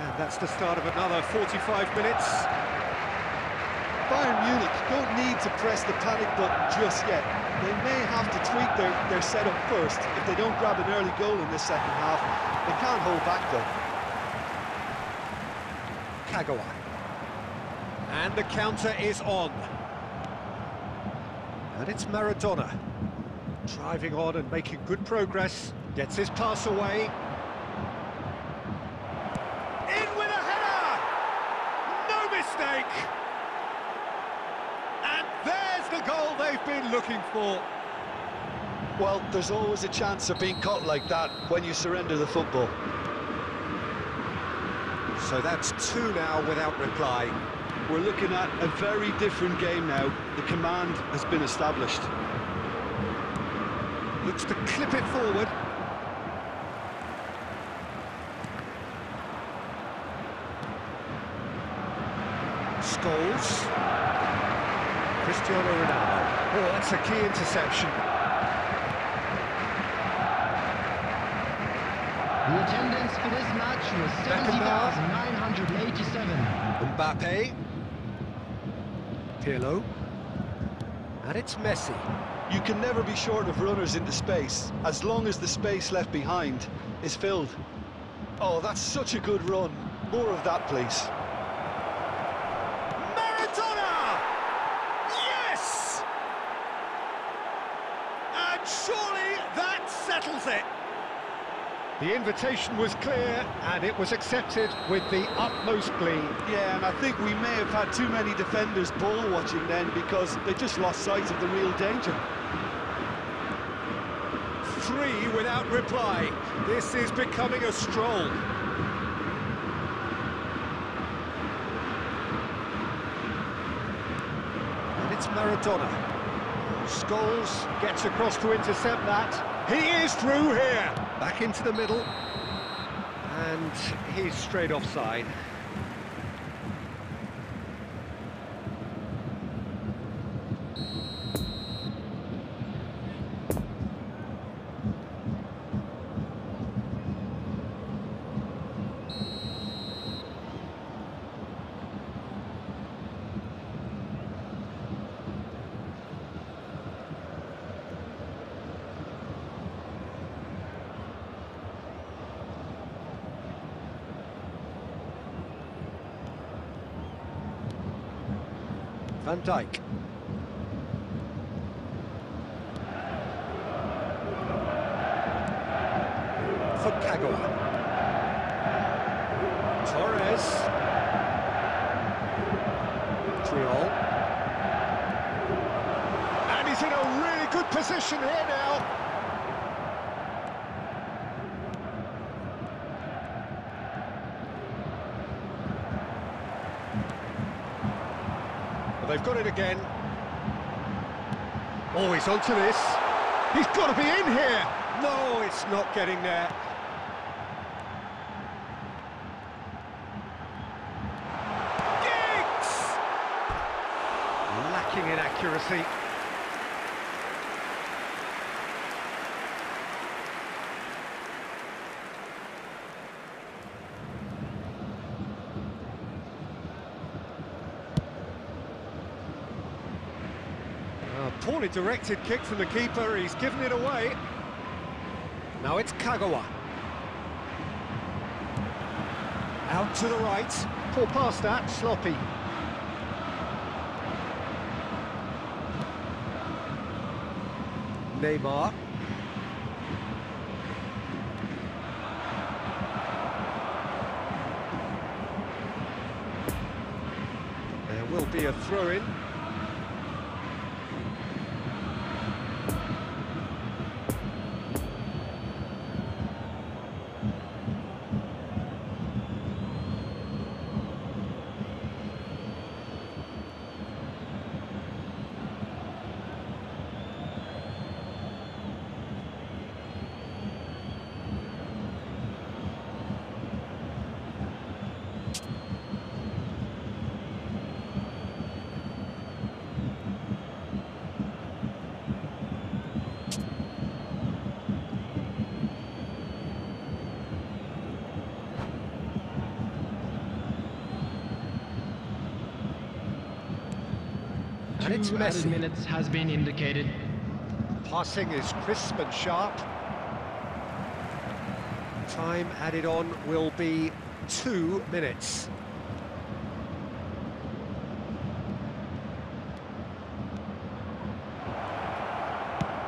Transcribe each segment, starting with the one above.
And that's the start of another 45 minutes. Bayern Munich don't need to press the panic button just yet. They may have to tweak their, their setup first if they don't grab an early goal in this second half. They can't hold back though. Kagawa. And the counter is on. And it's Maradona. Driving on and making good progress. Gets his pass away. In with a header! No mistake! And there's the goal they've been looking for. Well, there's always a chance of being caught like that when you surrender the football. So that's two now without reply. We're looking at a very different game now. The command has been established. Looks to clip it forward. Scholes. Cristiano Ronaldo. Oh, that's a key interception. The attendance for this match was Beckenbauer. 70,987. Mbappe. Pirlo. And it's Messi. You can never be short of runners into space, as long as the space left behind is filled. Oh, that's such a good run. More of that, please. And surely that settles it. The invitation was clear and it was accepted with the utmost glee. Yeah, and I think we may have had too many defenders ball watching then because they just lost sight of the real danger. Three without reply. This is becoming a stroll. And it's Maradona. Scholes gets across to intercept that. He is through here. Back into the middle. And he's straight offside. Van Dijk. For Kagawa. Torres. Triol. And he's in a really good position here now. They've got it again. Oh, he's onto this. He's got to be in here. No, it's not getting there. Giggs! Lacking in accuracy. A poorly directed kick from the keeper, he's given it away. Now it's Kagawa. Out to the right. Poor pass that, sloppy. Neymar. There will be a throw-in. And it's Two added Messi. minutes has been indicated. Passing is crisp and sharp. Time added on will be two minutes.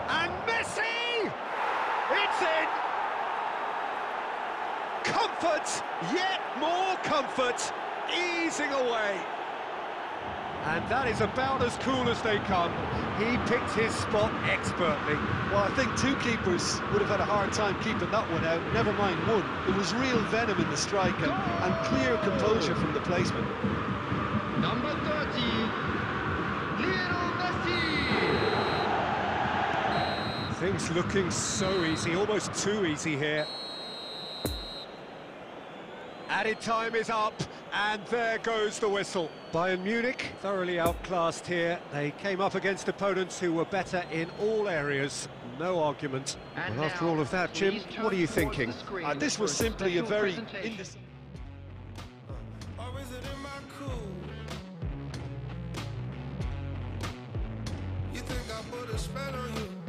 And Messi! It's in! Comfort! Yet more comfort! Easing away. And that is about as cool as they come. He picked his spot expertly. Well, I think two keepers would have had a hard time keeping that one out, never mind one. It was real venom in the strike and, and clear composure from the placement. Number 30, Lionel Messi. Things looking so easy, almost too easy here. Added time is up, and there goes the whistle. Bayern Munich, thoroughly outclassed here. They came up against opponents who were better in all areas. No argument. And well, after all of that, Jim, what are you thinking? Uh, this was simply a very presentation. indec- Or is it in my cool? You think I put a spell on you?